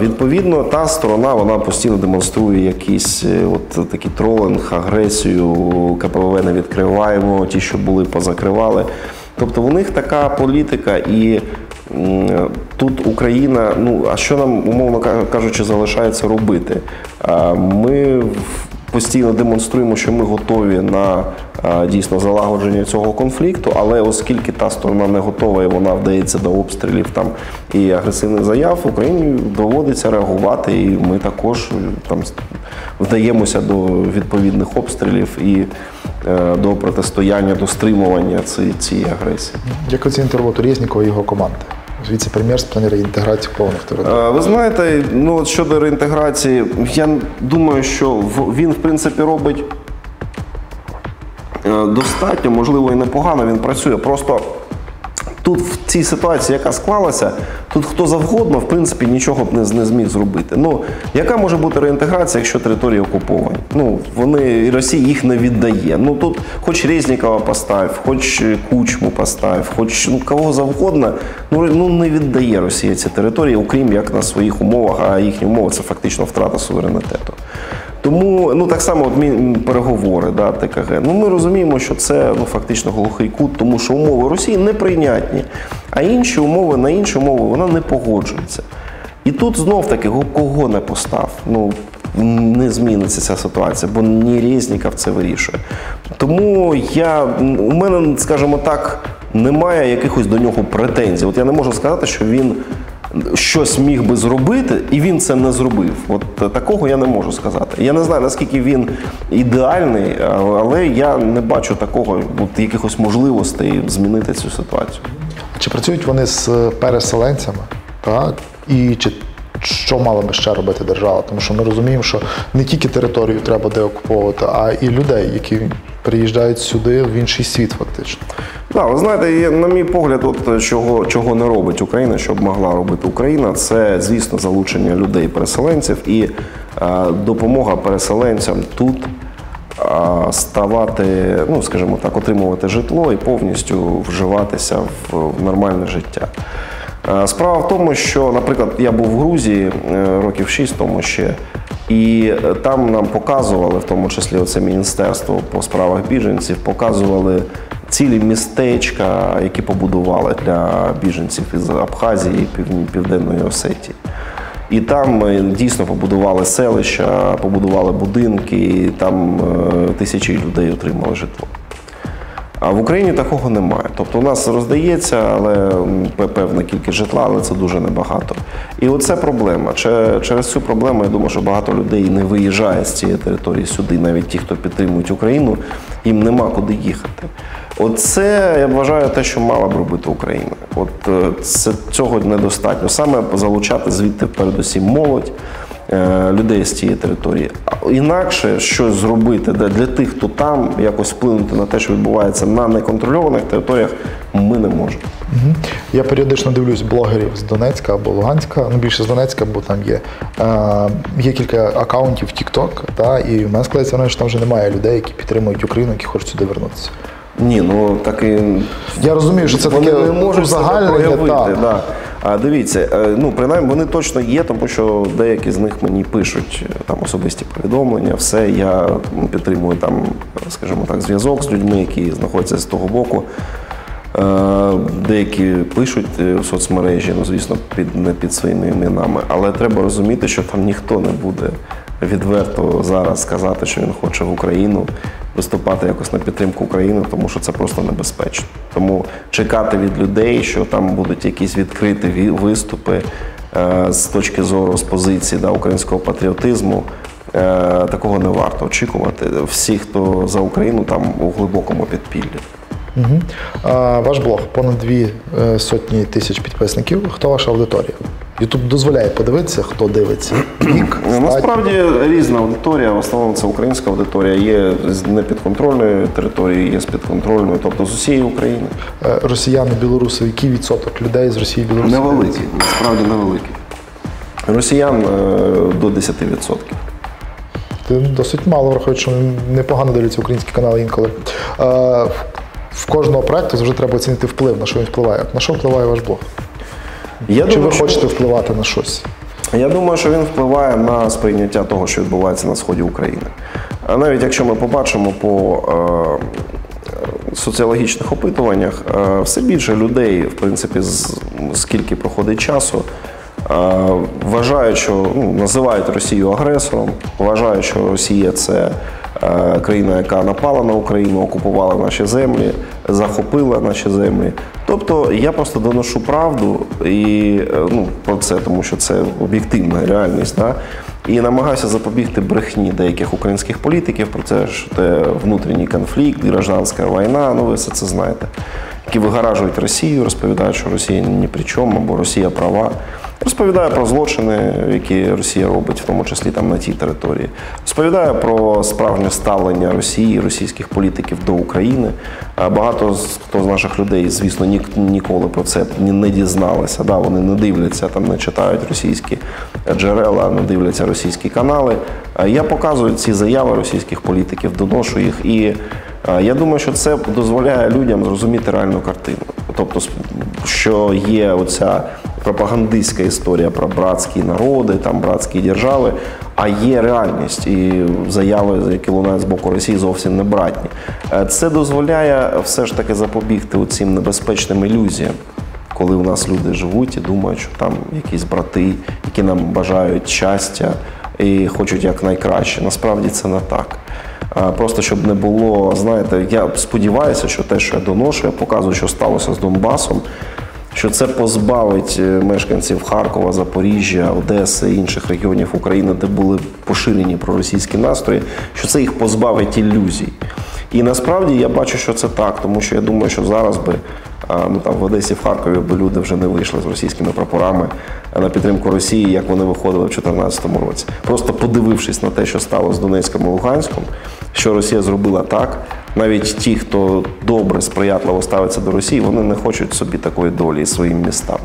Відповідно, та сторона вона постійно демонструє якийсь е, от такий тролинг, агресію, КПВВ не відкриваємо, ті, що були, позакривали. Тобто у них така політика, і тут Україна, ну а що нам, умовно кажучи, залишається робити? Ми постійно демонструємо, що ми готові на дійсно залагодження цього конфлікту, але оскільки та сторона не готова і вона вдається до обстрілів там і агресивних заяв, Україні доводиться реагувати, і ми також е, там вдаємося до відповідних обстрілів і е, до протистояння, до стримування цієї, агресії. Як ви оціните роботу Резнікова і його команди? Віце-прем'єр з плані реінтеграції повних територій. Е, Ви знаєте, ну от щодо реінтеграції, я думаю, що він в принципі робить е, достатньо, можливо, і непогано він працює. Просто тут в цій ситуації, яка склалася, тут хто завгодно, в принципі, нічого б не, не зміг зробити. Ну, яка може бути реінтеграція, якщо території окуповані? Ну, вони Росія їх не віддає. Ну тут хоч Резнікова постав, хоч Кучму постав, хоч ну, кого завгодно, ну, ну не віддає Росія ці території, окрім як на своїх умовах, а їхні умови це фактично втрата суверенітету. Тому ну так само от мі- переговори да, ТКГ. Ну ми розуміємо, що це ну фактично глухий кут, тому що умови Росії неприйнятні, а інші умови на інші умови вона не погоджується. І тут знов таки кого не постав. Ну не зміниться ця ситуація, бо ні Резніков це вирішує. Тому я у мене, скажімо так, немає якихось до нього претензій. От я не можу сказати, що він щось міг би зробити, і він це не зробив. От е, такого я не можу сказати. Я не знаю, наскільки він ідеальний, але я не бачу такого, от, якихось можливостей змінити цю ситуацію. Чи працюють вони з переселенцями? Так? І чи що мала би ще робити держава? Тому що ми розуміємо, що не тільки територію треба деокуповувати, а і людей, які приїжджають сюди в інший світ, фактично. Так, ви знаєте, на мій погляд, от чого, чого не робить Україна, що б могла робити Україна, це, звісно, залучення людей, переселенців і е, допомога переселенцям тут е, ставати, ну скажімо так, отримувати житло і повністю вживатися в, в нормальне життя. Е, Справа в тому, що, наприклад, я був в Грузії е, років 6 тому ще, і е, там нам показували, в тому числі оце міністерство по справах біженців, показували цілі містечка, які побудували для біженців із Абхазії і Південної Осетії. І там дійсно побудували селища, побудували будинки, і там тисячі людей отримали житло. А в Україні такого немає. Тобто у нас роздається, але певна кількість житла, але це дуже небагато. І оце проблема. Через цю проблему я думаю, що багато людей не виїжджає з цієї території сюди, навіть ті, хто підтримують Україну, їм нема куди їхати. Оце я вважаю те, що мала б робити Україна. От е, це цього недостатньо. Саме залучати звідти передусім молодь. Е, людей з цієї території. Інакше щось зробити для, тих, хто там, якось вплинути на те, що відбувається на неконтрольованих територіях, ми не можемо. Я періодично дивлюсь блогерів з Донецька або Луганська, ну більше з Донецька, бо там є, е, є кілька акаунтів TikTok, та, і в мене складається що там вже немає людей, які підтримують Україну, які хочуть сюди вернутися. Ні, ну так і Я розумію, що це вони таке не можуть так. Да. А дивіться, е, ну принаймні вони точно є, тому що деякі з них мені пишуть е, там особисті повідомлення. Все, я підтримую там, скажімо так, зв'язок з людьми, які знаходяться з того боку. Е, Деякі пишуть в соцмережі, ну звісно, під не під своїми іменами, але треба розуміти, що там ніхто не буде відверто зараз сказати, що він хоче в Україну виступати якось на підтримку України, тому що це просто небезпечно. Тому чекати від людей, що там будуть якісь відкриті виступи е, з точки зору з позиції да, українського патріотизму. е, Такого не варто очікувати. Всі, хто за Україну, там у глибокому підпіллі. Угу. А, ваш блог понад дві е, сотні тисяч підписників. Хто ваша аудиторія? Ютуб дозволяє подивитися, хто дивиться. Вік, Ну. Насправді різна аудиторія, в основному це українська аудиторія. Є з непідконтрольної території, є з підконтрольної, тобто з усієї України. Е, росіяни, білоруси, який відсоток людей з Росії Білорусі? Невеликий, насправді невеликий. Росіян е, до 10%. Це досить мало, враховуючи, що непогано дивляться українські канали інколи. Е, в- в кожного проекту завжди треба оцінити вплив, на що він впливає. На що впливає ваш блог? Я Чи думаю, ви що- хочете впливати на щось? Я думаю, що він впливає на сприйняття того, що відбувається на сході України. А навіть якщо ми побачимо по е, соціологічних опитуваннях, е, все більше людей, в принципі, з, скільки проходить часу, е, вважають, що ну, називають Росію агресором, вважають, що Росія це е, країна, яка напала на Україну, окупувала наші землі, захопила наші землі. Тобто я просто доношу правду і е, ну, про це, тому що це об'єктивна реальність. Да? І намагаюся запобігти брехні деяких українських політиків про це, що це внутрішній конфлікт, гражданська війна, ну ви все це знаєте, які вигаражують Росію, розповідають, що Росія ні при чому, або Росія права. Розповідає про злочини, які Росія робить, в тому числі там на тій території. Розповідає про справжнє ставлення Росії, російських політиків до України. Багато з хто з наших людей, звісно, ні, ніколи про це не дізналися. Да, вони не дивляться, там не читають російські джерела, не дивляться російські канали. Я показую ці заяви російських політиків, доношу їх і. Я думаю, що це дозволяє людям зрозуміти реальну картину. Тобто, що є оця пропагандистська історія про братські народи, там братські держави, а є реальність і заяви, які лунають з боку Росії, зовсім не братні. Е, Це дозволяє все ж таки запобігти цим небезпечним ілюзіям. Коли у нас люди живуть і думають, що там якісь брати, які нам бажають щастя і хочуть якнайкраще. Насправді це не так. Просто щоб не було, знаєте, я сподіваюся, що те, що я доношу, я показую, що сталося з Донбасом, що це позбавить е, мешканців Харкова, Запоріжжя, Одеси інших регіонів України, де були поширені проросійські настрої, що це їх позбавить ілюзій. І насправді я бачу, що це так, тому що я думаю, що зараз би ну, там, в Одесі, в Харкові би люди вже не вийшли з російськими прапорами на підтримку Росії, як вони виходили в 2014 році. Просто подивившись на те, що стало з Донецьком і Луганськом, що Росія зробила так, навіть ті, хто добре, сприятливо ставиться до Росії, вони не хочуть собі такої долі і своїм містам.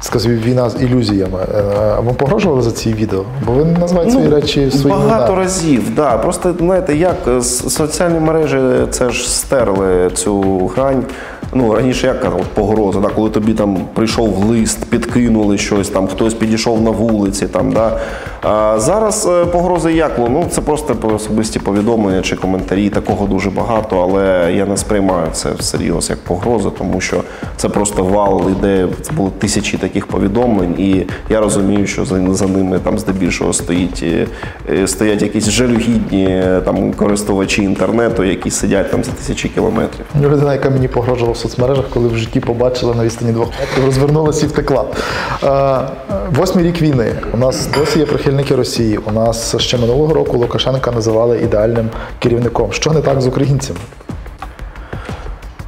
Сказав війна з ілюзіями. Е, а Вам погрожували за ці відео? Бо ви називаєте свої речі своїми Ну, багато іменами. разів. Да. Просто знаєте, як е, соціальні мережі це ж стерли цю грань. Ну раніше як казав, погроза, да, коли тобі там прийшов лист, підкинули щось, там хтось підійшов на вулиці. Там, да. а зараз е, погрози як? Ну це просто особисті повідомлення чи коментарі. Такого дуже багато, але я не сприймаю це всерйоз як погрози, тому що це просто вал іде. Це були тисячі таких повідомлень, і я розумію, що за, ними там здебільшого стоїть е, е, стоять якісь жалюгідні там користувачі інтернету, які сидять там за тисячі кілометрів. Людина, яка мені погрожувала в соцмережах, коли в житті побачила на відстані двох метрів, розвернулася і втекла. Е, Восьмий рік війни. У нас досі є прихильники Росії. У нас ще минулого року Лукашенка називали ідеальним керівником. Що не так з українцями?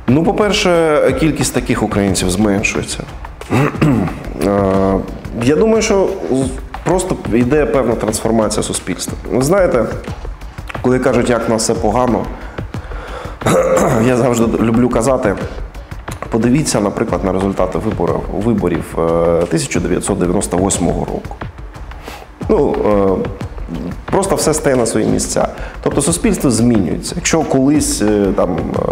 Ну, по-перше, кількість таких українців зменшується. Е, Я думаю, що просто йде певна трансформація суспільства. Ви знаєте, коли кажуть, як в нас все погано, я завжди люблю казати. Подивіться, наприклад, на результати виборів, виборів е, 1998 року. Ну, е, просто все стає на свої місця. Тобто суспільство змінюється. Якщо колись е, там е,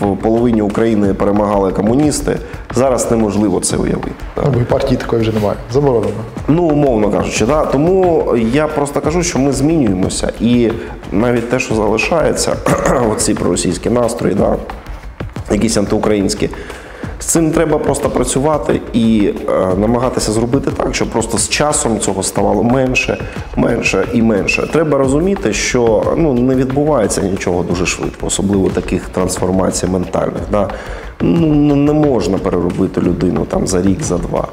в половині України перемагали комуністи, зараз неможливо це уявити. Ну, бо і партії такої вже немає. Заборонено. Ну, умовно кажучи, да. тому я просто кажу, що ми змінюємося, і навіть те, що залишається, оці проросійські настрої, да, якісь антиукраїнські. З цим треба просто працювати і е, намагатися зробити так, щоб просто з часом цього ставало менше, менше і менше. Треба розуміти, що ну не відбувається нічого дуже швидко, особливо таких трансформацій ментальних. Да? Ну не можна переробити людину там за рік, за два.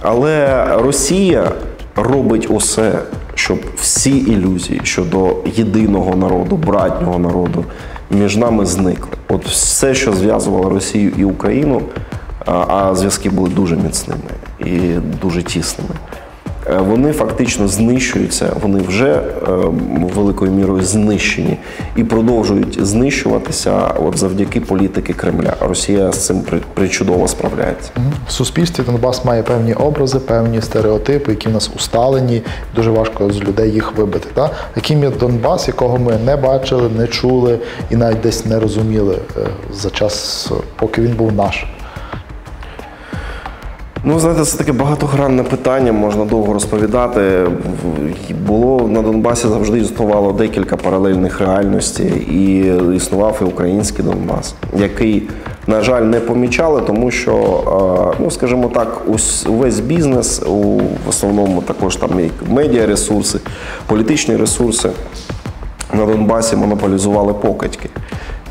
Але Росія робить усе, щоб всі ілюзії щодо єдиного народу, братнього народу між нами зникли. От все, що зв'язувало Росію і Україну, а, зв'язки були дуже міцними і дуже тісними. Е, Вони фактично знищуються, вони вже е, великою мірою знищені і продовжують знищуватися от завдяки політики Кремля. Росія з цим при- причудово справляється. В суспільстві Донбас має певні образи, певні стереотипи, які в нас усталені, дуже важко з людей їх вибити. Так? Яким є Донбас, якого ми не бачили, не чули і навіть десь не розуміли е, за час, поки він був наш. Ну, знаєте, це таке багатогранне питання, можна довго розповідати. Було на Донбасі завжди існувало декілька паралельних реальностей, і існував і український Донбас, який, на жаль, не помічали, тому що, ну скажімо так, увесь бізнес, у в основному також там і медіаресурси, політичні ресурси на Донбасі монополізували покидьки.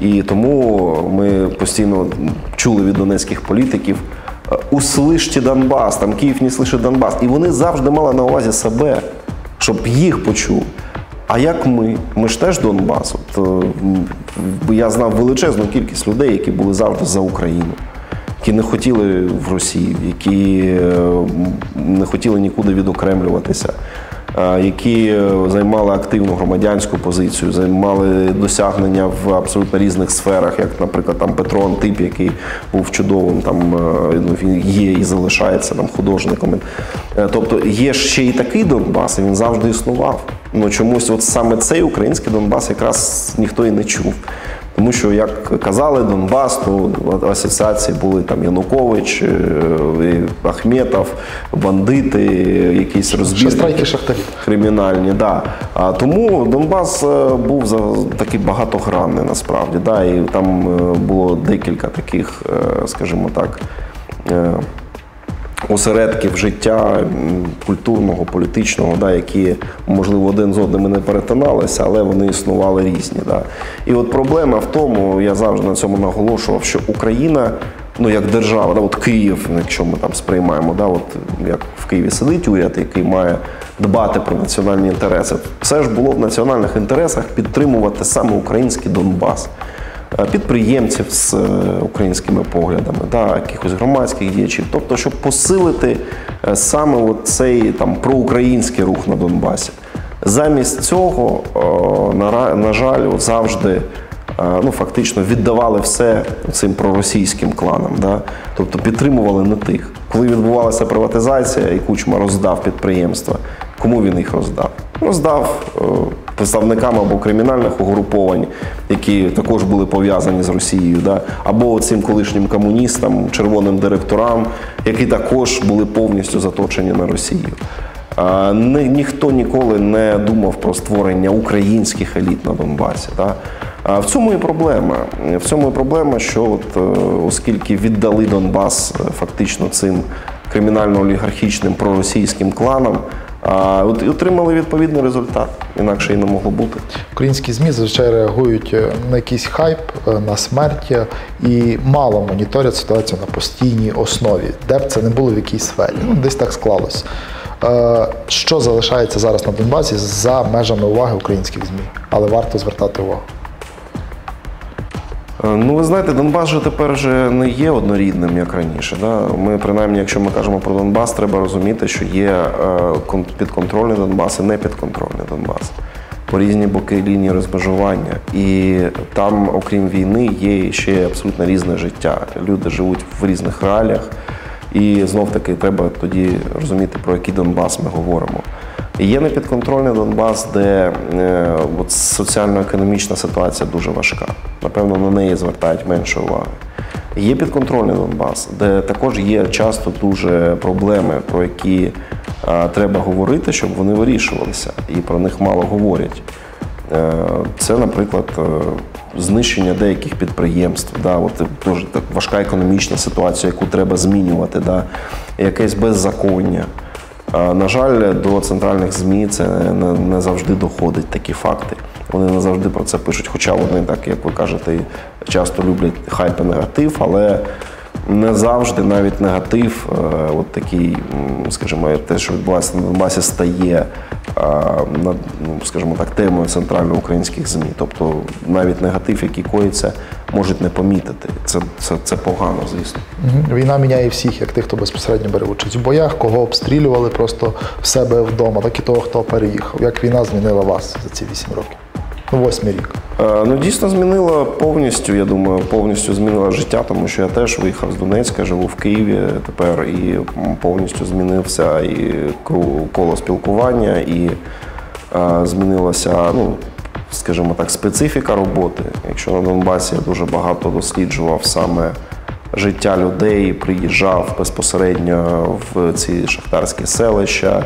І тому ми постійно чули від донецьких політиків услышьте Донбас, там Київ не слышить Донбас. І вони завжди мали на увазі себе, щоб їх почув. А як ми? Ми ж теж Донбас. От, е, я знав величезну кількість людей, які були завжди за Україну, які не хотіли в Росію, які е, не хотіли нікуди відокремлюватися, які е, займали активну громадянську позицію, займали досягнення в абсолютно різних сферах, як, наприклад, там Петро Антип, який був чудовим, там е, ну, він є і залишається там художником. Е, Тобто є ще і такий Донбас, і він завжди існував. Ну чомусь, от саме цей український Донбас якраз ніхто і не чув. Тому що, як казали, Донбас, то в асоціації були там Янукович, е, Ахметов, бандити, якісь розбірки кримінальні. Да. А тому Донбас е, був за такий багатогранний насправді. Да, і там е, було декілька таких, скажімо так. Осередків життя культурного, політичного, да, які, можливо, один з одним і не перетиналися, але вони існували різні. Да. І от проблема в тому, я завжди на цьому наголошував, що Україна, ну як держава, да, от Київ, якщо ми там сприймаємо, да, от як в Києві сидить уряд, який має дбати про національні інтереси, все ж було в національних інтересах підтримувати саме український Донбас. Е, підприємців з е, українськими поглядами, да, якихось громадських діячів, тобто, щоб посилити е, саме цей там проукраїнський рух на Донбасі. Замість цього, на, на жаль, завжди ну, фактично віддавали все цим проросійським кланам. Да? Тобто підтримували не тих. Коли відбувалася приватизація і Кучма роздав підприємства, кому він їх роздав? Роздав е, представникам або кримінальних угруповань, які також були пов'язані з Росією, да? або цим колишнім комуністам, червоним директорам, які також були повністю заточені на Росію. А, ні- ніхто ніколи не думав про створення українських еліт на Донбасі. Да? А в цьому і проблема. В цьому і проблема, що от, е, оскільки віддали Донбас е, фактично цим кримінально-олігархічним проросійським кланам, а, от, і отримали відповідний результат. Інакше і не могло бути. Українські ЗМІ зазвичай реагують е, на якийсь хайп, е, на смерть е, і мало моніторять ситуацію на постійній основі, де б це не було в якійсь сфері. Ну, десь так склалось. Що залишається зараз на Донбасі за межами уваги українських ЗМІ, але варто звертати увагу. Е, Ну, ви знаєте, Донбас же тепер вже не є однорідним, як раніше. Да? Ми, принаймні, якщо ми кажемо про Донбас, треба розуміти, що є е, підконтрольний Донбас і непідконтрольний Донбас. По різні боки лінії розмежування. І там, окрім війни, є ще абсолютно різне життя. Люди живуть в різних реаліях. І знов таки треба тоді розуміти, про який Донбас ми говоримо. Є непідконтрольний Донбас, де е, соціально-економічна ситуація дуже важка. Напевно, на неї звертають менше уваги. Є підконтрольний Донбас, де також є часто дуже проблеми, про які е, треба говорити, щоб вони вирішувалися, і про них мало говорять. Е, Це, наприклад, е, знищення деяких підприємств, да, от дуже так важка економічна ситуація, яку треба змінювати, да, якесь беззаконня. На жаль, до центральних ЗМІ це не завжди доходить такі факти. Вони не завжди про це пишуть, хоча вони, так як ви кажете, часто люблять хайп і негатив, але не завжди навіть негатив, е, от такий, скажімо, те, що відбувається на Донбасі, стає е, ну, скажімо так, темою центральноукраїнських ЗМІ. Тобто навіть негатив, який коїться, можуть не помітити. Це, це, це погано, звісно. Війна міняє всіх, як тих, хто безпосередньо бере участь у боях, кого обстрілювали просто в себе вдома, так і того, хто переїхав. Як війна змінила вас за ці вісім років? Восьмий рік. Е, Ну, дійсно змінила повністю, я думаю, повністю змінила життя, тому що я теж виїхав з Донецька, живу в Києві тепер і повністю змінився і коло спілкування, і е, змінилася, ну, скажімо так, специфіка роботи. Якщо на Донбасі я дуже багато досліджував саме життя людей, приїжджав безпосередньо в ці шахтарські селища,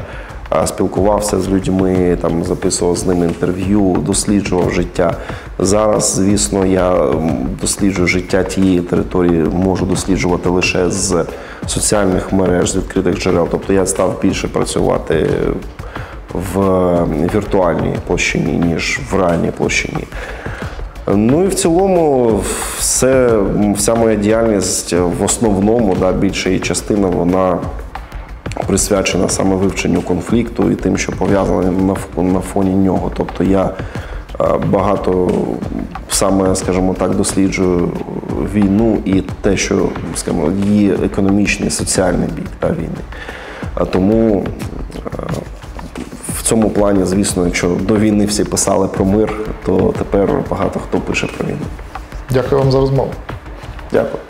спілкувався з людьми, там записував з ними інтерв'ю, досліджував життя. Зараз, звісно, я досліджую життя тієї території, можу досліджувати лише з соціальних мереж, з відкритих джерел. Тобто я став більше працювати в віртуальній площині, ніж в реальній площині. Ну і в цілому, все, вся моя діяльність в основному, да, більша її частина, вона присвячена саме вивченню конфлікту і тим, що пов'язане на, фоні нього. Тобто я е, багато саме, скажімо так, досліджую війну і те, що скажімо, її економічний, соціальний бік та, війни. Тому е, в цьому плані, звісно, якщо до війни всі писали про мир, то тепер багато хто пише про війну. Дякую вам за розмову. Дякую.